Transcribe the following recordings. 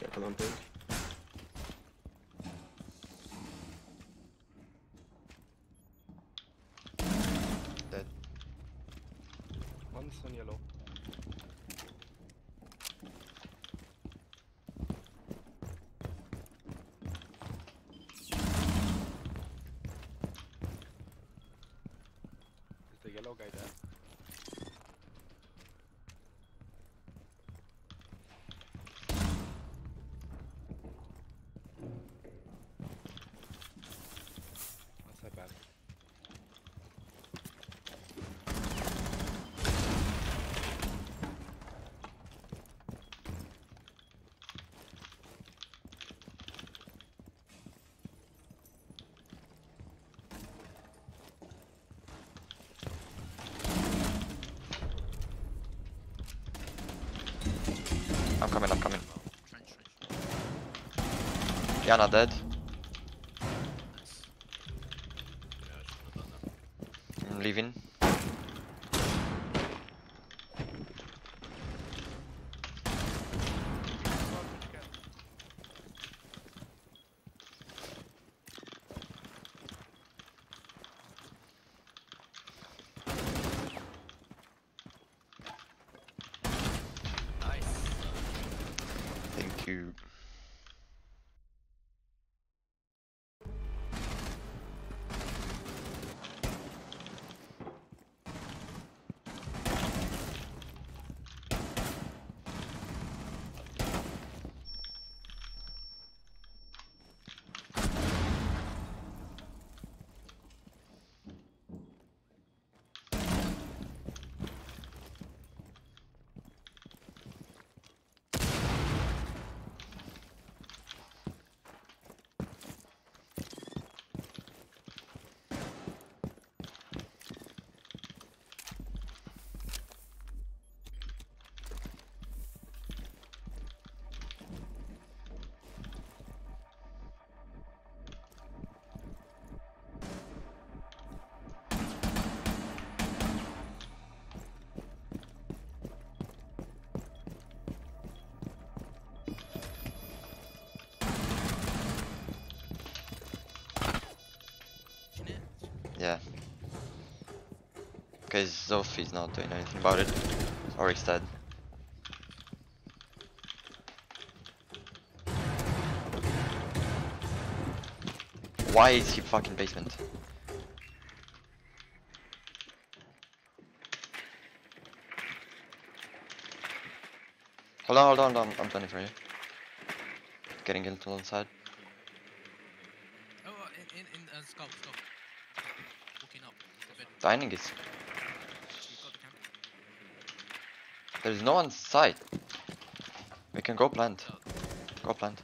Check on pink. Dead. One's on yellow. Is the yellow guy there? Yana dead. I'm leaving. Thank you. Okay, Zofia's not doing anything about it. Oryx dead. Why is he fucking basement? Hold on, hold on, hold on. I'm planning for you. Getting into one side. Oh, in, in, in, uh, skull, skull. Walking up the bed. Dining is. You've got the camera. There's no one side. We can go plant. Go plant.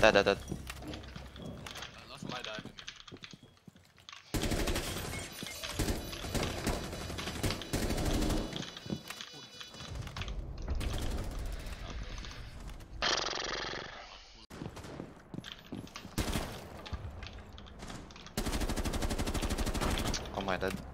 Dead, dead, dead. uh, last one. die. Oh my dead.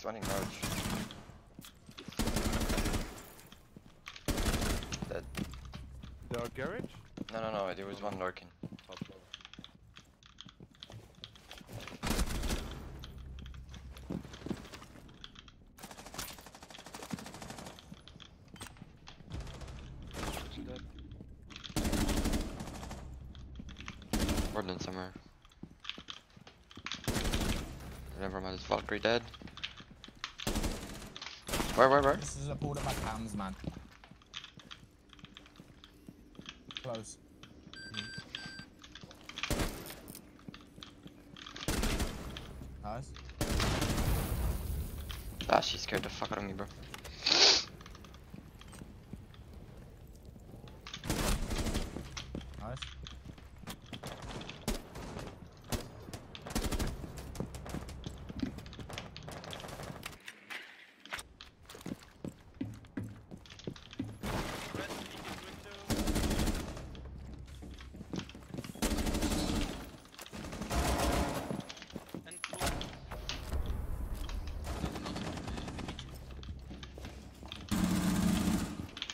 He's running large. Dead. The garage? No, no, no, there was one lurking. Top floor. Dead. Ordnance somewhere. Never mind, is Valkyrie dead? Where, where, where? This is a pulled of my cams, man. Close. Nice. Ah, she scared the fuck out of me, bro. Nice.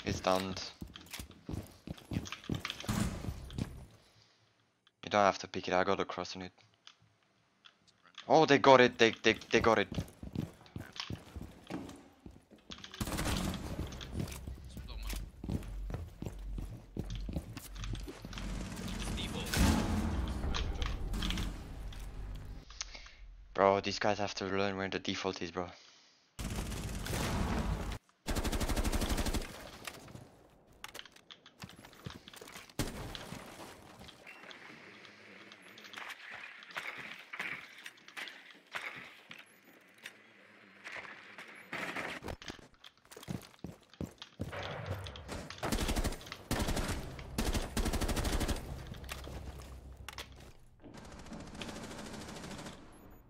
He's stunned. You don't have to pick it, I got a cross on it. Oh, they got it, they, they, they got it. Bro, these guys have to learn where the default is, bro.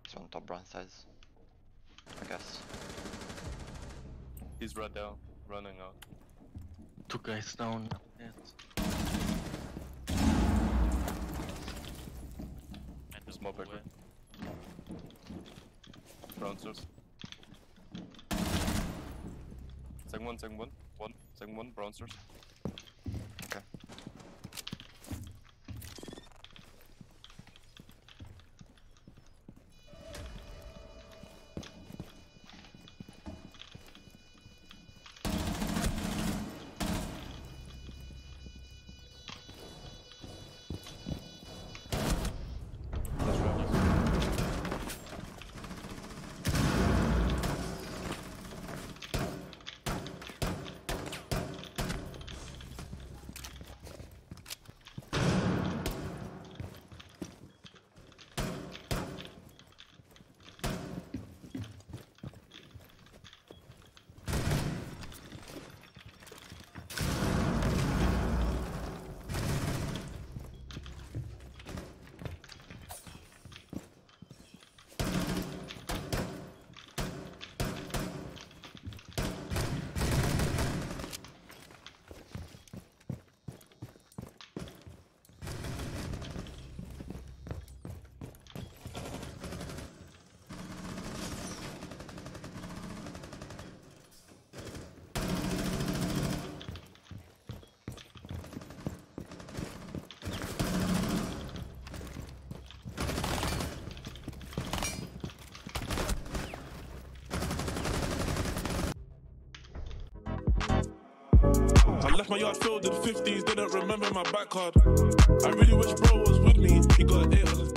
He's on top brown size. I guess. He's right down, running out. Two guys down. Yes. And There's more back. Bouncers. Second one, second one, one, second one, bouncers. Okay. I left my yard filled with 50s, didn't remember my back card. I really wish bro was with me. He got eight on his